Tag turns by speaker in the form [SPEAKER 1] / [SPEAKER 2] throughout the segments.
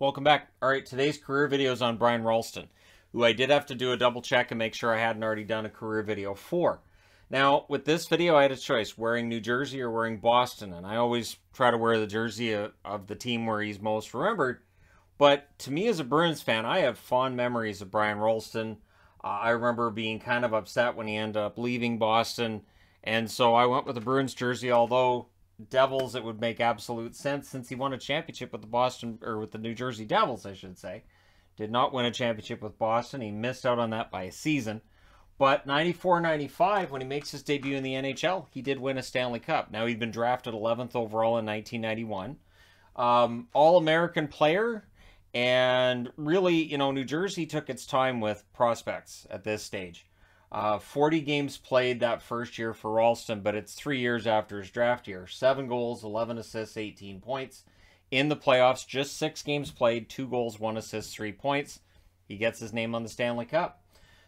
[SPEAKER 1] Welcome back. All right, today's career video is on Brian Rolston, who I did have to do a double check and make sure I hadn't already done a career video for. Now, with this video, I had a choice, wearing New Jersey or wearing Boston, and I always try to wear the jersey of the team where he's most remembered. But to me as a Bruins fan, I have fond memories of Brian Rolston. Uh, I remember being kind of upset when he ended up leaving Boston, and so I went with the Bruins jersey, although Devils, it would make absolute sense since he won a championship with the Boston or with the New Jersey Devils, I should say. Did not win a championship with Boston. He missed out on that by a season. But 94 95, when he makes his debut in the NHL, he did win a Stanley Cup. Now, he'd been drafted 11th overall in 1991. Um, All American player. And really, you know, New Jersey took its time with prospects at this stage. Uh, 40 games played that first year for Rolston, but it's three years after his draft year. Seven goals, 11 assists, 18 points. In the playoffs, just six games played, two goals, one assist, three points. He gets his name on the Stanley Cup.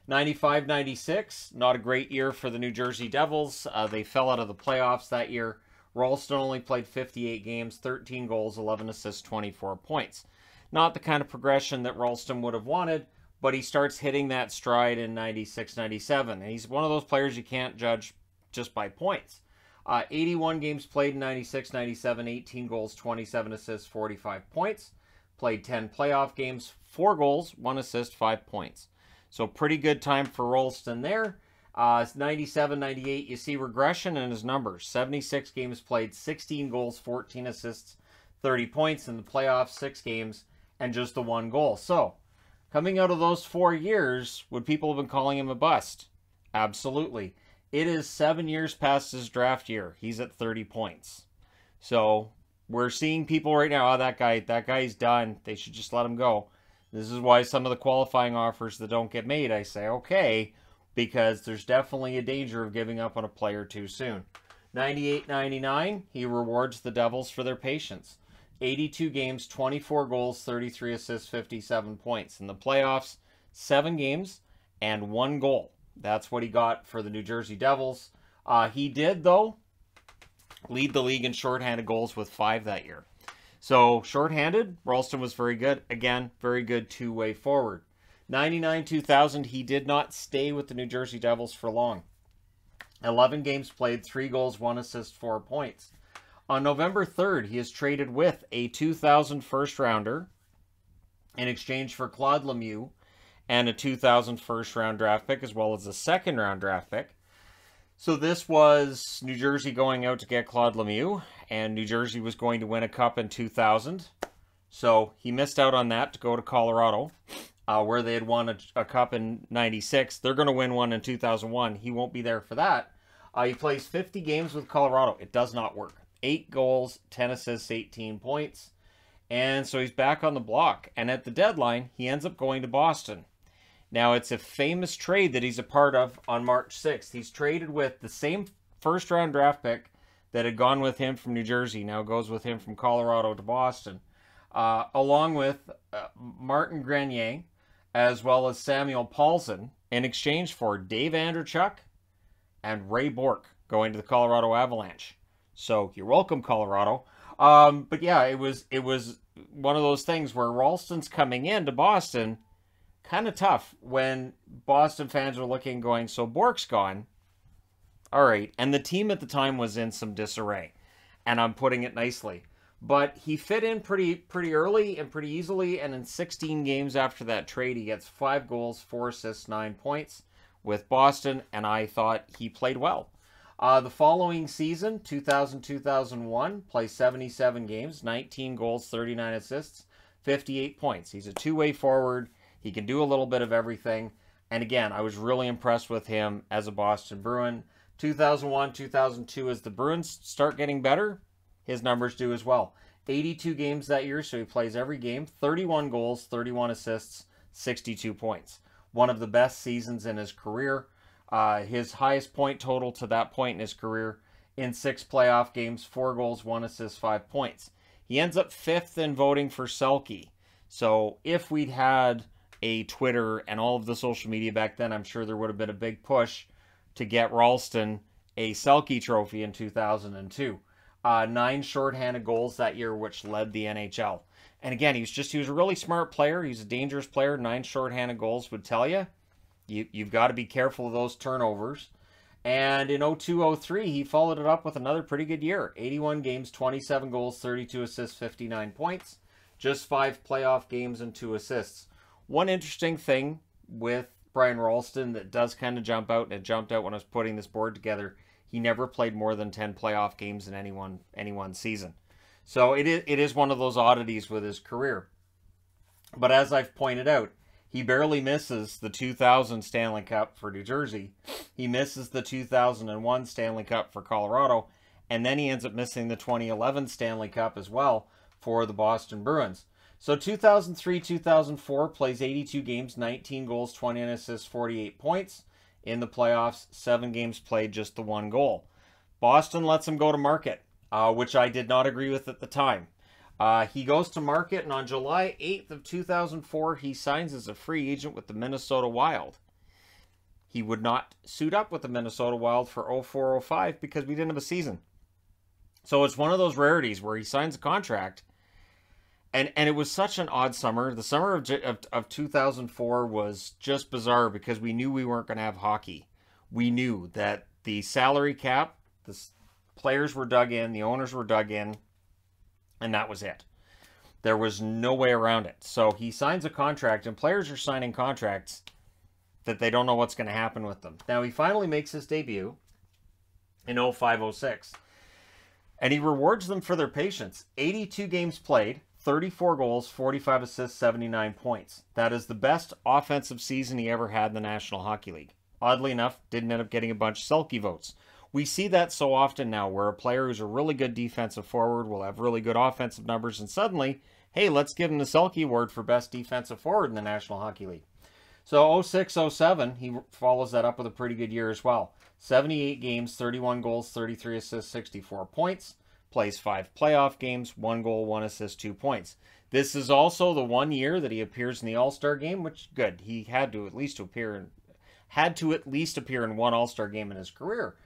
[SPEAKER 1] 95 96, not a great year for the New Jersey Devils. Uh, they fell out of the playoffs that year. Rolston only played 58 games, 13 goals, 11 assists, 24 points. Not the kind of progression that Rolston would have wanted, but he starts hitting that stride in 96 97. And he's one of those players you can't judge just by points. Uh, 81 games played in 96 97, 18 goals, 27 assists, 45 points. Played 10 playoff games, 4 goals, 1 assist, 5 points. So pretty good time for Rolston there. Uh, 97 98, you see regression in his numbers 76 games played, 16 goals, 14 assists, 30 points in the playoffs, 6 games, and just the one goal. So Coming out of those four years, would people have been calling him a bust? Absolutely. It is seven years past his draft year. He's at 30 points. So we're seeing people right now, oh, that guy, that guy's done. They should just let him go. This is why some of the qualifying offers that don't get made, I say, okay, because there's definitely a danger of giving up on a player too soon. 98 99, he rewards the Devils for their patience. 82 games, 24 goals, 33 assists, 57 points. In the playoffs, seven games and one goal. That's what he got for the New Jersey Devils. Uh, he did, though, lead the league in shorthanded goals with five that year. So, shorthanded, Rolston was very good. Again, very good two way forward. 99 2000, he did not stay with the New Jersey Devils for long. 11 games played, three goals, one assist, four points. On November 3rd, he is traded with a 2000 first rounder in exchange for Claude Lemieux and a 2000 first round draft pick, as well as a second round draft pick. So this was New Jersey going out to get Claude Lemieux, and New Jersey was going to win a cup in 2000. So he missed out on that to go to Colorado, uh, where they had won a, a cup in 96. They're going to win one in 2001. He won't be there for that. Uh, he plays 50 games with Colorado. It does not work eight goals, 10 assists, 18 points. And so he's back on the block. And at the deadline, he ends up going to Boston. Now, it's a famous trade that he's a part of on March 6th. He's traded with the same first round draft pick that had gone with him from New Jersey, now goes with him from Colorado to Boston, uh, along with uh, Martin Grenier, as well as Samuel Pahlsson, in exchange for Dave Andreychuk and Ray Bourque going to the Colorado Avalanche. So you're welcome, Colorado. Um, but yeah, it was it was one of those things where Rolston's coming into Boston, kind of tough when Boston fans were looking, going, so Bourque's gone. All right, and the team at the time was in some disarray, and I'm putting it nicely. But he fit in pretty pretty early and pretty easily, and in 16 games after that trade, he gets five goals, four assists, nine points with Boston, and I thought he played well. Uh, the following season, 2000-2001, plays 77 games, 19 goals, 39 assists, 58 points. He's a two-way forward. He can do a little bit of everything. And again, I was really impressed with him as a Boston Bruin. 2001, 2002, as the Bruins start getting better, his numbers do as well. 82 games that year, so he plays every game. 31 goals, 31 assists, 62 points. One of the best seasons in his career. Uh, his highest point total to that point in his career in six playoff games, four goals, one assist, five points. He ends up fifth in voting for Selke. So if we'd had a Twitter and all of the social media back then, I'm sure there would have been a big push to get Rolston a Selke trophy in 2002. Uh, nine shorthanded goals that year, which led the NHL. And again, he was just he was a really smart player. He's a dangerous player. Nine shorthanded goals would tell you. You you've got to be careful of those turnovers. And in 0203, he followed it up with another pretty good year. 81 games, 27 goals, 32 assists, 59 points. Just five playoff games and two assists. One interesting thing with Brian Rolston that does kind of jump out, and it jumped out when I was putting this board together. He never played more than 10 playoff games in any one, any one season. So it is, it is one of those oddities with his career. But as I've pointed out, he barely misses the 2000 Stanley Cup for New Jersey. He misses the 2001 Stanley Cup for Colorado. And then he ends up missing the 2011 Stanley Cup as well for the Boston Bruins. So 2003 2004 plays 82 games, 19 goals, 20 assists, 48 points. In the playoffs, seven games played, just the one goal. Boston lets him go to market, uh, which I did not agree with at the time. Uh, he goes to market, and on July 8th of 2004, he signs as a free agent with the Minnesota Wild. He would not suit up with the Minnesota Wild for 0405 because we didn't have a season. So it's one of those rarities where he signs a contract, and and it was such an odd summer. The summer of of, of 2004 was just bizarre because we knew we weren't going to have hockey. We knew that the salary cap, the players were dug in, the owners were dug in and that was it. There was no way around it. So he signs a contract, and players are signing contracts that they don't know what's going to happen with them. Now, he finally makes his debut in 0506, and he rewards them for their patience. 82 games played, 34 goals, 45 assists, 79 points. That is the best offensive season he ever had in the National Hockey League. Oddly enough, Didn't end up getting a bunch of Selke votes. We see that so often now where a player who's a really good defensive forward will have really good offensive numbers, and suddenly, hey, let's give him the Selke Award for best defensive forward in the National Hockey League. So 06 07, he follows that up with a pretty good year as well. 78 games, 31 goals, 33 assists, 64 points. Plays five playoff games, one goal, one assist, two points. This is also the one year that he appears in the All Star game, which good. He had to at least appear in, had to at least appear in one All Star game in his career.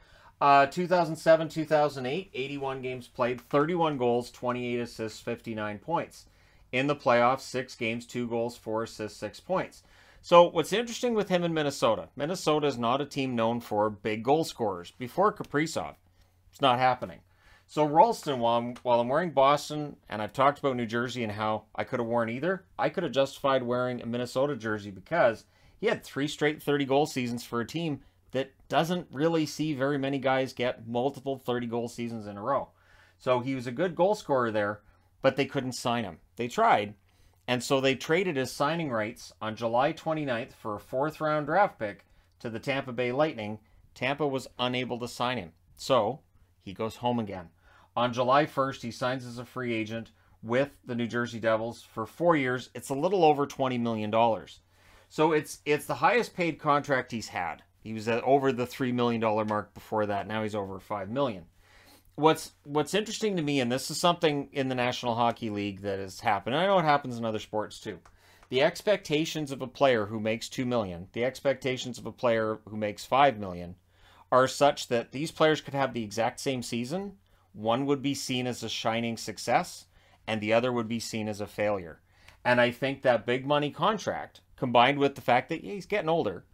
[SPEAKER 1] Uh, 2007 2008, 81 games played, 31 goals, 28 assists, 59 points. In the playoffs, six games, two goals, four assists, six points. So, what's interesting with him in Minnesota, Minnesota is not a team known for big goal scorers. Before Kaprizov, it's not happening. So, Rolston, while I'm, while I'm wearing Boston, and I've talked about New Jersey and how I could have worn either, I could have justified wearing a Minnesota jersey because he had three straight 30 goal seasons for a team that doesn't really see very many guys get multiple 30 goal seasons in a row. So he was a good goal scorer there, but they couldn't sign him. They tried, and so they traded his signing rights on July 29th for a fourth round draft pick to the Tampa Bay Lightning. Tampa was unable to sign him. So he goes home again. On July 1st, he signs as a free agent with the New Jersey Devils for four years. It's a little over $20 million. So it's it's the highest paid contract he's had. He was at over the three million dollar mark before that. Now he's over five million. What's what's interesting to me, and this is something in the National Hockey League that has happened. I know it happens in other sports too. The expectations of a player who makes two million, the expectations of a player who makes five million, are such that these players could have the exact same season. One would be seen as a shining success, and the other would be seen as a failure. And I think that big money contract, combined with the fact that yeah, he's getting older,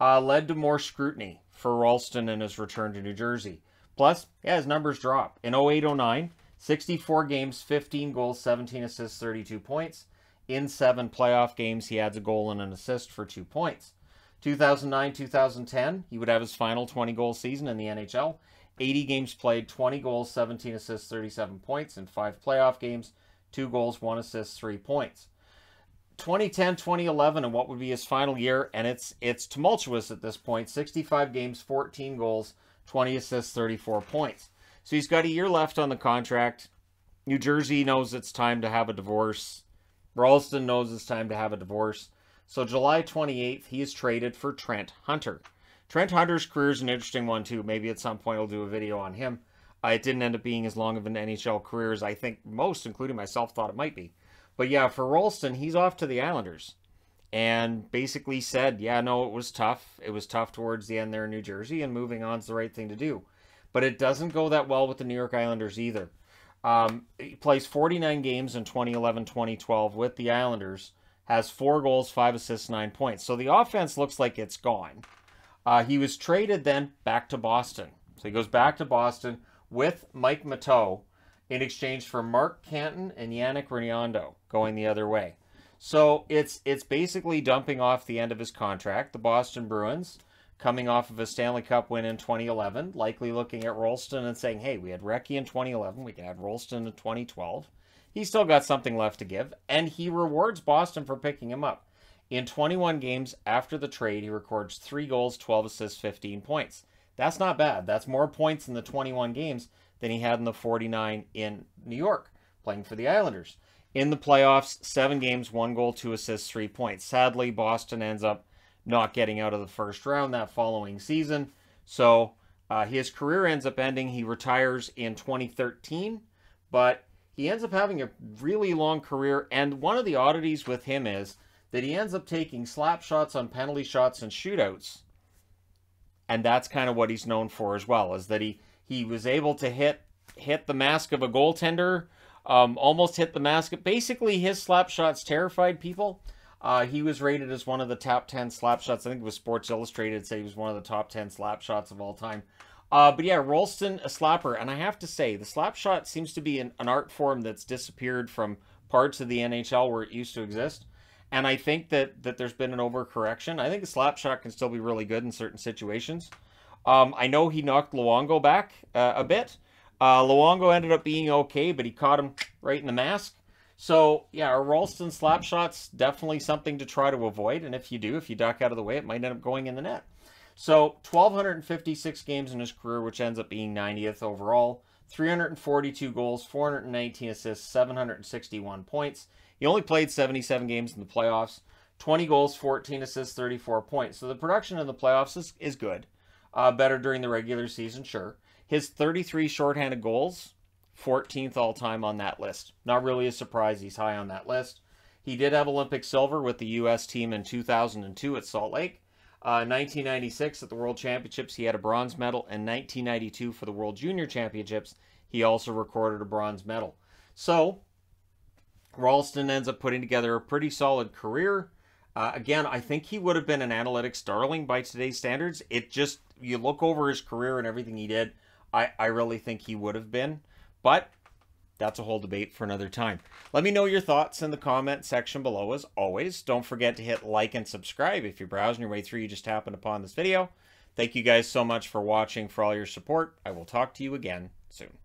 [SPEAKER 1] uh, led to more scrutiny for Rolston and his return to New Jersey. Plus, yeah, his numbers drop. In 08-09, 64 games, 15 goals, 17 assists, 32 points. In seven playoff games, he adds a goal and an assist for two points. 2009-2010, he would have his final 20-goal season in the NHL. 80 games played, 20 goals, 17 assists, 37 points in five playoff games, two goals, one assist, three points. 2010, 2011, and what would be his final year, and it's it's tumultuous at this point. 65 games, 14 goals, 20 assists, 34 points. So he's got a year left on the contract. New Jersey knows it's time to have a divorce. Rolston knows it's time to have a divorce. So July 28th, he is traded for Trent Hunter. Trent Hunter's career is an interesting one too. Maybe at some point I'll do a video on him. Uh, it didn't end up being as long of an NHL career as I think most, including myself, thought it might be. But yeah, for Rolston, he's off to the Islanders. And basically said, yeah, no, it was tough. It was tough towards the end there in New Jersey, and moving on is the right thing to do. But it doesn't go that well with the New York Islanders either. Um, he plays 49 games in 2011-2012 with the Islanders. Has four goals, five assists, nine points. So the offense looks like it's gone. Uh, he was traded then back to Boston. So he goes back to Boston with Mike Mottau in exchange for Marc Cantin and Yannick Riendeau going the other way. So it's it's basically dumping off the end of his contract. The Boston Bruins coming off of a Stanley Cup win in 2011, likely looking at Rolston and saying, hey, we had Recchi in 2011, we can add Rolston in 2012. He's still got something left to give, and he rewards Boston for picking him up. In 21 games after the trade, he records 3 goals, 12 assists, 15 points. That's not bad. That's more points in the 21 games than he had in the 49 in New York, playing for the Islanders. In the playoffs, seven games, one goal, two assists, three points. Sadly, Boston ends up not getting out of the first round that following season. So uh, his career ends up ending. He retires in 2013, but he ends up having a really long career. And one of the oddities with him is that he ends up taking slap shots on penalty shots and shootouts. And that's kind of what he's known for as well, is that he, he was able to hit hit the mask of a goaltender, um, almost hit the mask. Basically, his slap shots terrified people. Uh, he was rated as one of the top 10 slap shots. I think it was Sports Illustrated said he was one of the top 10 slap shots of all time. Uh, but yeah, Rolston, a slapper. And I have to say, the slap shot seems to be an, an, art form that's disappeared from parts of the NHL where it used to exist. And I think that, that there's been an overcorrection. I think a slap shot can still be really good in certain situations. Um, I know he knocked Luongo back uh, a bit. Uh, Luongo ended up being okay, but he caught him right in the mask. So, yeah, a Rolston slap shot's definitely something to try to avoid. And if you do, if you duck out of the way, it might end up going in the net. So, 1,256 games in his career, which ends up being 90th overall. 342 goals, 419 assists, 761 points. He only played 77 games in the playoffs. 20 goals, 14 assists, 34 points. So the production in the playoffs is, is good. Uh, better during the regular season, sure. His 33 shorthanded goals 14th all time on that list. Not really a surprise he's high on that list. He did have Olympic silver with the U.S. team in 2002 at Salt Lake. Uh, 1996 at the World Championships, he had a bronze medal, and 1992 for the World Junior Championships, he also recorded a bronze medal. So, Rolston ends up putting together a pretty solid career. Uh, again, I think he would have been an analytics darling by today's standards. It just, you look over his career and everything he did, I, I really think he would have been. But that's a whole debate for another time. Let me know your thoughts in the comment section below as always. Don't forget to hit like and subscribe if you're browsing your way through you just happened upon this video. Thank you guys so much for watching, for all your support. I will talk to you again soon.